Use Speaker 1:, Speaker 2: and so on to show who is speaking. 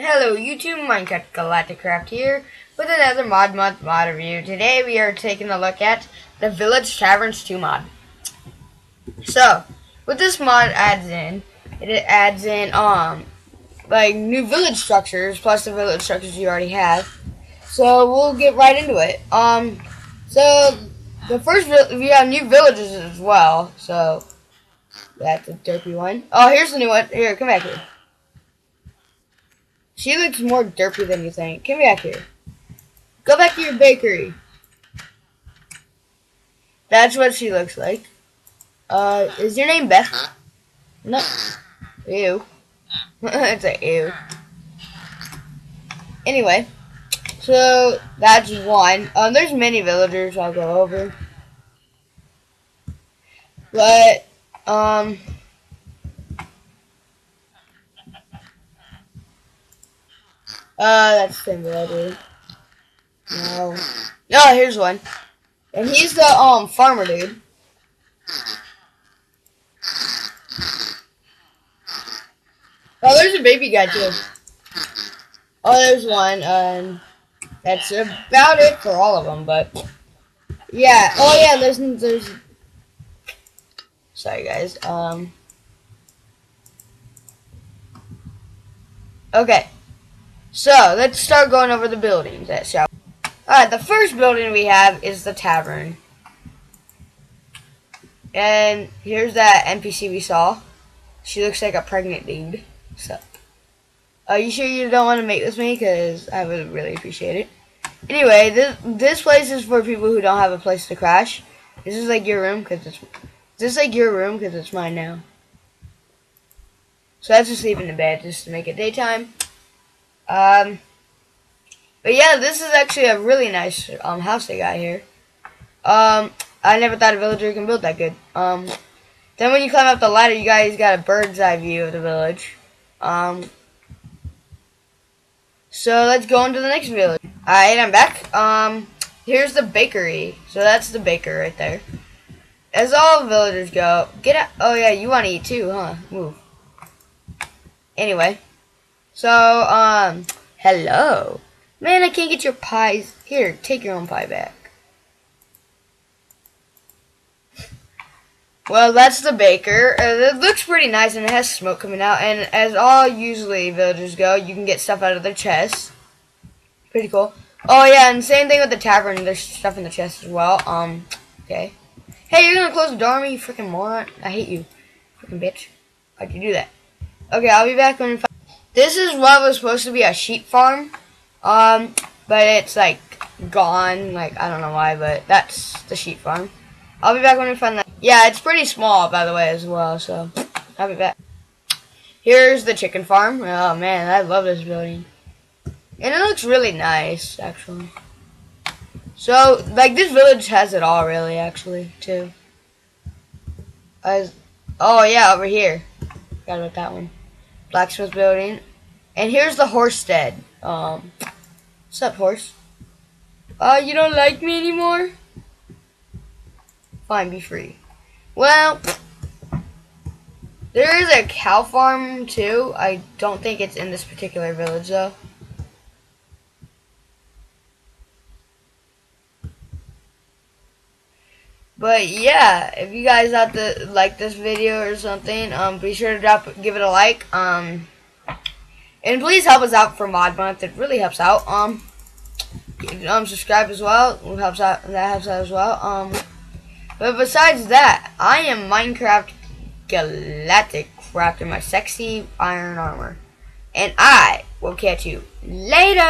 Speaker 1: Hello YouTube, Minecraft Galacticraft here with another Mod Month mod review. Today we are taking a look at the Village Taverns 2 mod. So, what this mod adds in, it adds in um like new village structures plus the village structures you already have. So we'll get right into it. Um, so the first we have new villages as well. So that's a derpy one. Oh, here's the new one. Here, come back here. She looks more derpy than you think. Come back here. Go back to your bakery. That's what she looks like. Uh, is your name Beth? No. Ew. it's a ew. Anyway, so that's one. Um, there's many villagers I'll go over. But, um, Uh, that's the villager. No. No, here's one. And he's the, um, farmer dude. Oh, there's a baby guy, too. Oh, there's one, and that's about it for all of them, but... Yeah, oh yeah, there's, there's... Sorry, guys, um... Okay. So, let's start going over the buildings, that shall Alright, the first building we have is the tavern. And here's that NPC we saw. She looks like a pregnant dude. So, are you sure you don't want to make this me? Because I would really appreciate it. Anyway, this this place is for people who don't have a place to crash. This is like your room because it's this is like your room because it's mine now. So I to sleep in the bed just to make it daytime. Um, but yeah, this is actually a really nice um, house they got here. Um, I never thought a villager can build that good. Um, then when you climb up the ladder, you guys got a bird's eye view of the village. Um, so let's go into the next village. Alright, I'm back. Um, here's the bakery. So that's the baker right there. As all villagers go, get out. Oh yeah, you want to eat too, huh? Move. Anyway. So, um, hello. Man, I can't get your pies. Here, take your own pie back. Well, that's the baker. Uh, it looks pretty nice and it has smoke coming out. And as all usually villagers go, you can get stuff out of their chests. Pretty cool. Oh yeah, and same thing with the tavern. There's stuff in the chest as well. Um, okay. Hey, you're gonna close the door on me, you freaking moron. I hate you. Freaking bitch. Why'd you do that? Okay, I'll be back when This is what was supposed to be a sheep farm. Um, but it's like gone. Like, I don't know why, but that's the sheep farm. I'll be back when we find that. Yeah, it's pretty small, by the way, as well, so I'll be back. Here's the chicken farm. Oh, man, I love this building. And it looks really nice, actually. So, like, this village has it all, really, actually, too. As, oh, yeah, over here. Forgot about that one. Blacksmith building. And here's the horse stead. Um, what's up, horse? Uh, you don't like me anymore? Fine, be free. Well, there is a cow farm too. I don't think it's in this particular village though. But yeah, if you guys out to like this video or something, um, be sure to drop, give it a like, um, and please help us out for Mod Month. It really helps out. Um, um, subscribe as well. It helps out. That helps out as well. Um. But besides that, I am Minecraft Galactic wrapped in my sexy iron armor. And I will catch you later.